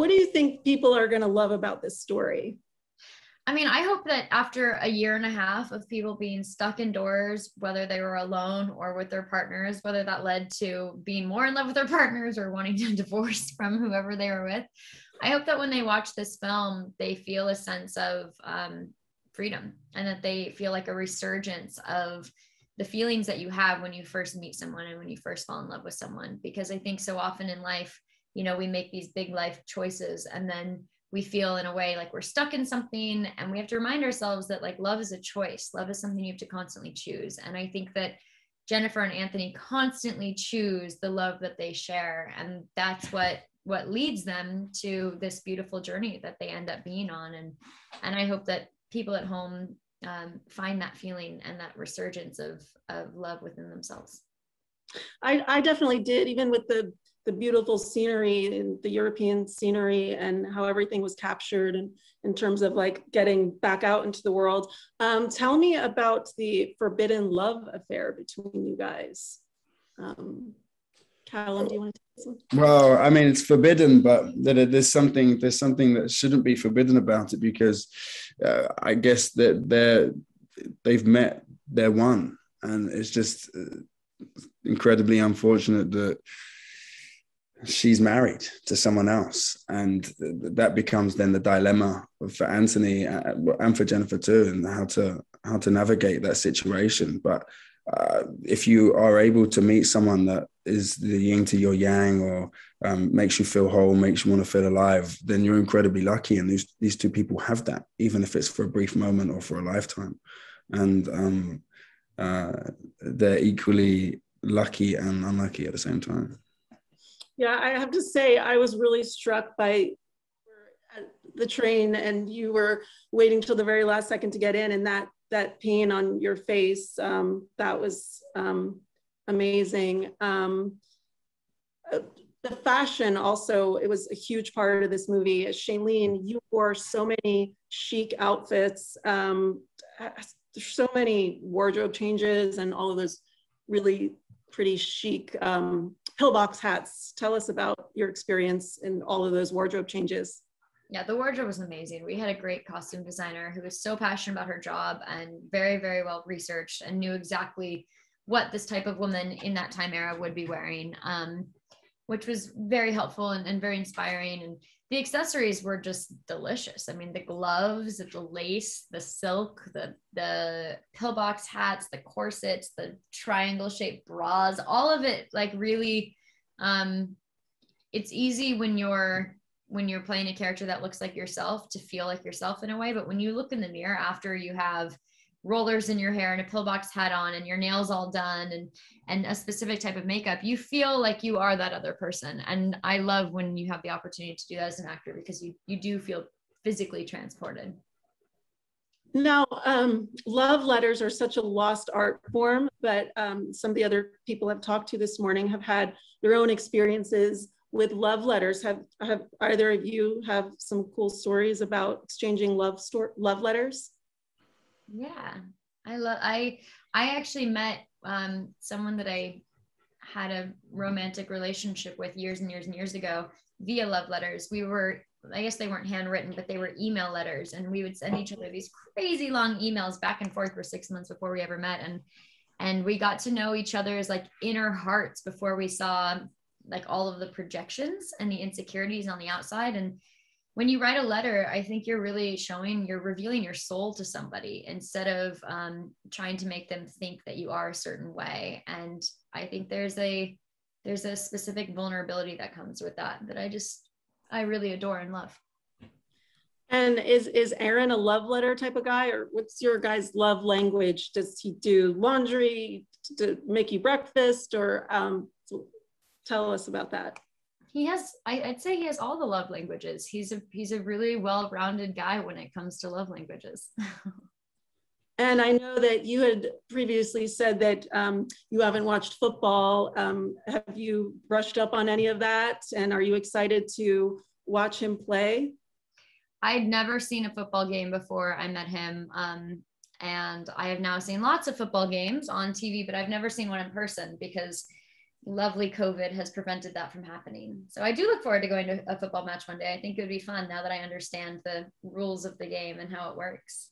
what do you think people are going to love about this story? I mean, I hope that after a year and a half of people being stuck indoors, whether they were alone or with their partners, whether that led to being more in love with their partners or wanting to divorce from whoever they were with, I hope that when they watch this film, they feel a sense of um, freedom and that they feel like a resurgence of the feelings that you have when you first meet someone and when you first fall in love with someone. Because I think so often in life, you know, we make these big life choices and then we feel in a way like we're stuck in something and we have to remind ourselves that like love is a choice. Love is something you have to constantly choose. And i think that jennifer and anthony constantly choose the love that they share. And that's what what leads them to this beautiful journey that they end up being on. And and i hope that people at home um, find that feeling and that resurgence of of love within themselves. I, I definitely did even with the the beautiful scenery and the European scenery and how everything was captured and in terms of like getting back out into the world. Um, tell me about the forbidden love affair between you guys. Um, Callum, do you want to take this one? Well, I mean, it's forbidden, but there's something there's something that shouldn't be forbidden about it because uh, I guess that they're they've met their one, and it's just uh, incredibly unfortunate that she's married to someone else. And that becomes then the dilemma for anthony uh, and for jennifer too and how to how to navigate that situation. But uh, if you are able to meet someone that is the yin to your yang or um, makes you feel whole makes you want to feel alive then you're incredibly lucky. And these these two people have that even if it's for a brief moment or for a lifetime. And um, uh, they're equally lucky and unlucky at the same time yeah, I have to say, I was really struck by the train and you were waiting till the very last second to get in and that that pain on your face um, that was um, amazing. Um, uh, the fashion also it was a huge part of this movie. Shailene you wore so many chic outfits um, there's so many wardrobe changes and all of those really pretty chic um, pillbox hats. Tell us about your experience in all of those wardrobe changes. Yeah, the wardrobe was amazing. We had a great costume designer who was so passionate about her job and very, very well researched and knew exactly what this type of woman in that time era would be wearing, um, which was very helpful and, and very inspiring. And the accessories were just delicious. I mean, the gloves, the lace, the silk, the the pillbox hats, the corsets, the triangle shaped bras, all of it like really um it's easy when you're when you're playing a character that looks like yourself to feel like yourself in a way, but when you look in the mirror after you have rollers in your hair and a pillbox hat on and your nails all done and and a specific type of makeup you feel like you are that other person. And i love when you have the opportunity to do that as an actor because you you do feel physically transported. Now um, love letters are such a lost art form but um, some of the other people i've talked to this morning have had their own experiences with love letters. Have have either of you have some cool stories about exchanging love store love letters yeah, I love. I I actually met um, someone that I had a romantic relationship with years and years and years ago via love letters. We were, I guess they weren't handwritten, but they were email letters, and we would send each other these crazy long emails back and forth for six months before we ever met, and and we got to know each other's like inner hearts before we saw like all of the projections and the insecurities on the outside and when you write a letter, I think you're really showing, you're revealing your soul to somebody instead of um, trying to make them think that you are a certain way. And I think there's a there's a specific vulnerability that comes with that that I just I really adore and love. And is is Aaron a love letter type of guy, or what's your guy's love language? Does he do laundry to make you breakfast, or um, tell us about that? He has I, would say he has all the love languages. He's a he's a really well-rounded guy when it comes to love languages. And i know that you had previously said that um, you haven't watched football. Um, have you brushed up on any of that? And are you excited to watch him play? I'd never seen a football game before i met him. Um, and i have now seen lots of football games on tv but i've never seen one in person because lovely COVID has prevented that from happening. So I do look forward to going to a football match one day. I think it would be fun now that I understand the rules of the game and how it works.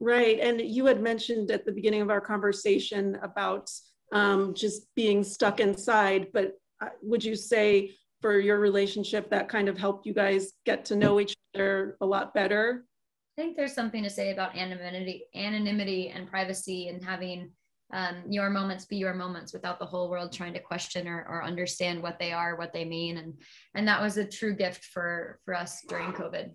Right. And you had mentioned at the beginning of our conversation about um, just being stuck inside, but uh, would you say for your relationship that kind of helped you guys get to know each other a lot better? I think there's something to say about anonymity, anonymity and privacy and having um, your moments be your moments without the whole world trying to question or, or understand what they are, what they mean. And, and that was a true gift for, for us during COVID.